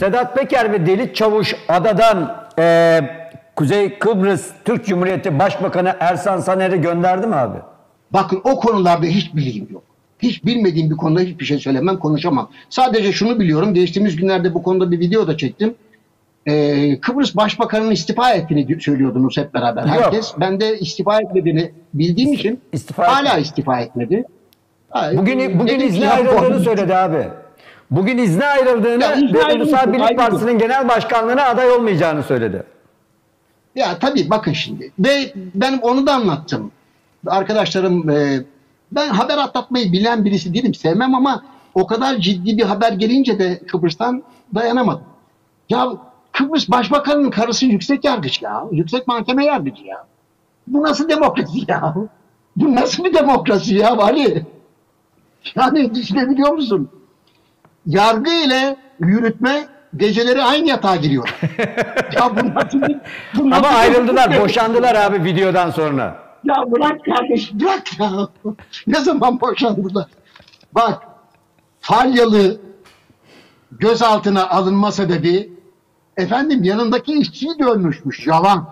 Sedat Peker ve Deli Çavuş adadan e, Kuzey Kıbrıs Türk Cumhuriyeti Başbakanı Ersan Saner'i gönderdi mi abi? Bakın o konularda hiç bilgim yok. Hiç bilmediğim bir konuda hiçbir şey söylemem, konuşamam. Sadece şunu biliyorum. Geçtiğimiz günlerde bu konuda bir video da çektim. Ee, Kıbrıs Başbakanı'nın istifa ettiğini söylüyordunuz hep beraber. Yok. Herkes. Ben de istifa etmediğini bildiğim için istifa hala etmedi. istifa etmedi. Bugün bugün izne ayrıldığını söyledi abi. Bugün izne ayrıldığını Ya izne ve Ulusal Birlik. Partisi'nin genel başkanlığına aday olmayacağını söyledi. Ya tabii bakın şimdi. Ve ben onu da anlattım. Arkadaşlarım e, ben haber atlatmayı bilen birisi değilim. Sevmem ama o kadar ciddi bir haber gelince de Kıbrıs'tan dayanamadım. Ya Kıbrıs Başbakanı'nın karısı yüksek yargıç ya. Yüksek mahkeme yargıcı ya. Bu nasıl demokrasi ya? Bu nasıl bir demokrasi ya Ali? Yani düşünebiliyor musun? Yargı ile yürütme geceleri aynı yatağa giriyor. ya bu nasıl bir, bu Ama ayrıldılar, boşandılar abi videodan sonra. Ya bırak kardeş bırak ya. ne zaman boşandılar? Bak Falyalı gözaltına alınma sebebi efendim yanındaki işçiyi dövmüşmüş yalan.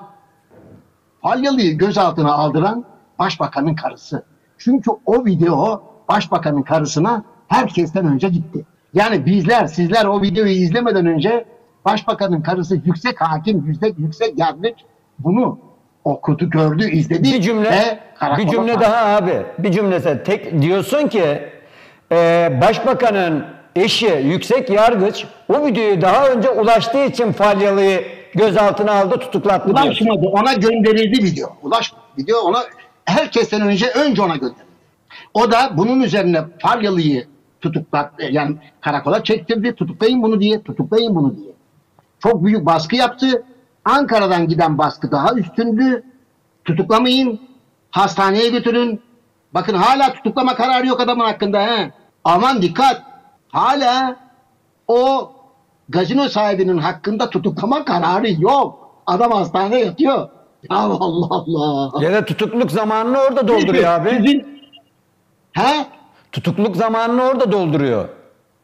Falyalı'yı gözaltına aldıran başbakanın karısı. Çünkü o video başbakanın karısına herkesten önce gitti. Yani bizler sizler o videoyu izlemeden önce başbakanın karısı yüksek hakim, yüksek yüksek yargıç bunu okudu, gördü, izledi. Bir cümle, ve bir cümle daha abi. Bir cümlese tek diyorsun ki e, başbakanın eşi yüksek yargıç o videoyu daha önce ulaştığı için Falyalı'yı gözaltına aldı, tutuklattı diyorsun. Ulaşmadı. Ona gönderildi video. Ulaşmadı. Video ona herkesten önce önce ona gönderildi. O da bunun üzerine Falyalı'yı tutuklat yani karakola çektirdi. Tutuklayın bunu diye, tutuklayın bunu diye. Çok büyük baskı yaptı. Ankara'dan giden baskı daha üstündü. Tutuklamayın. Hastaneye götürün. Bakın hala tutuklama kararı yok adamın hakkında. He. Aman dikkat. Hala o gazino sahibinin hakkında tutuklama kararı yok. Adam hastanede yatıyor. Ya Allah Allah. Ya da tutukluk zamanını orada dolduruyor abi. Sizin... He? Tutukluk zamanını orada dolduruyor.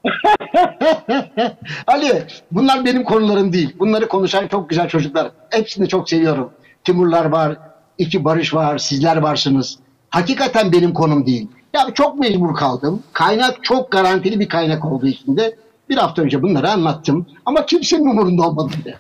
Ali bunlar benim konularım değil. Bunları konuşan çok güzel çocuklar. Hepsini çok seviyorum. Timurlar var, iki Barış var, sizler varsınız. Hakikaten benim konum değil. Ya çok mecbur kaldım. Kaynak çok garantili bir kaynak olduğu için de bir hafta önce bunları anlattım. Ama kimsenin umurunda olmadı. bile.